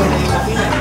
con el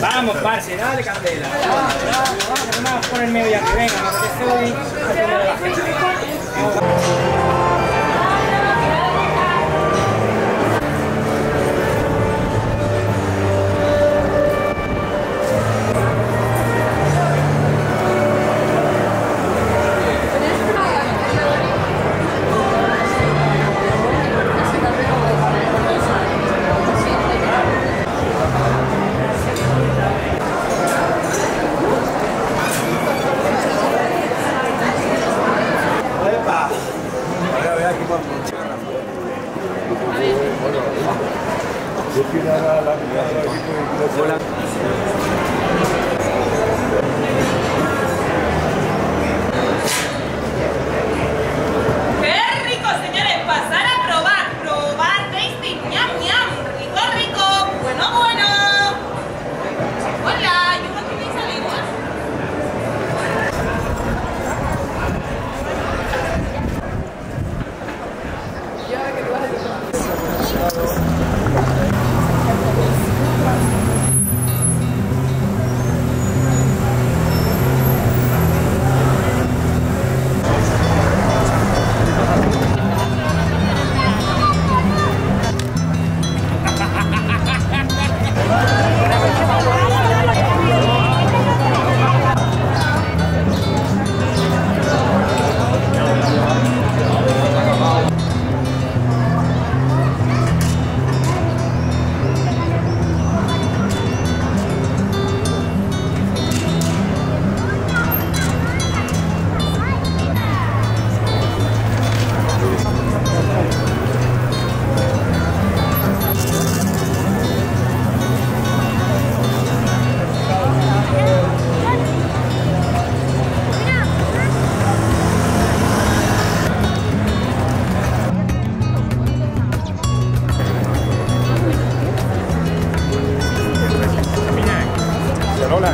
Vamos, parce, dale candela. Vamos a ponerme ya que venga, porque estoy gente.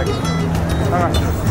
Relax. All right.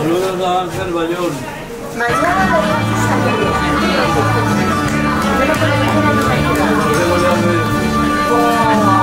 Saludos a Ángel Bayón. Mañana lo vamos a salir. Pero con ninguna novedad. ¿Qué voy